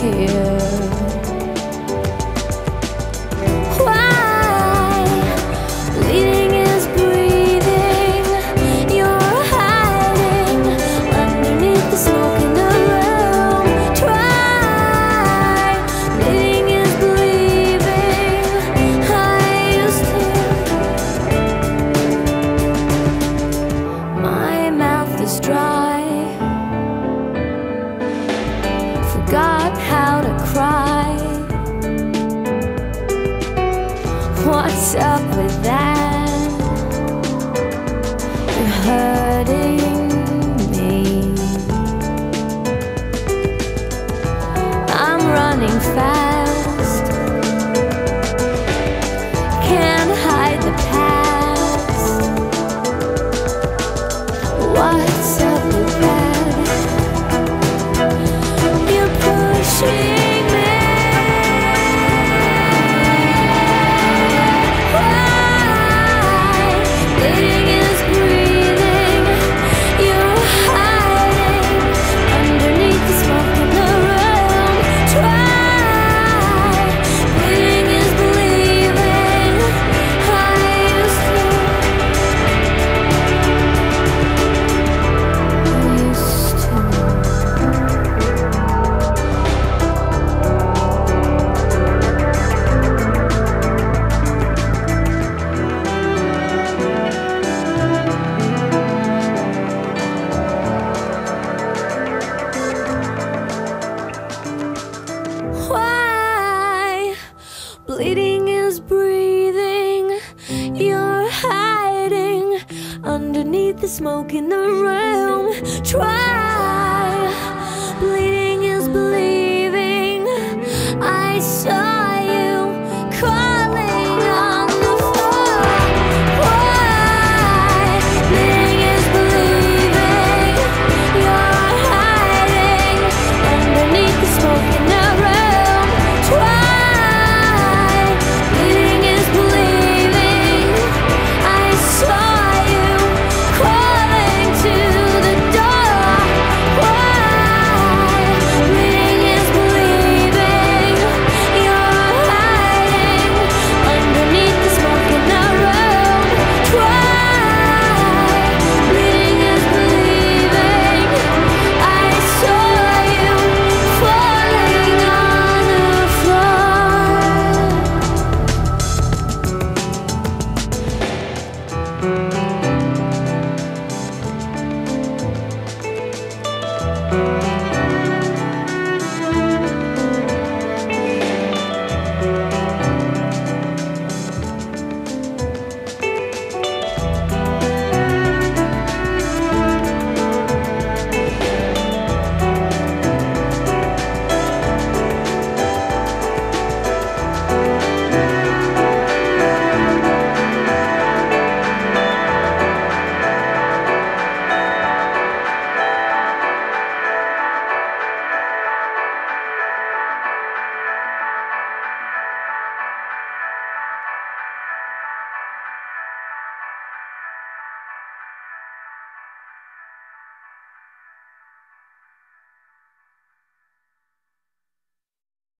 here. What's up with that? You're hurting me. I'm running fast. underneath the smoke in the room. Try, bleeding is believing. I saw.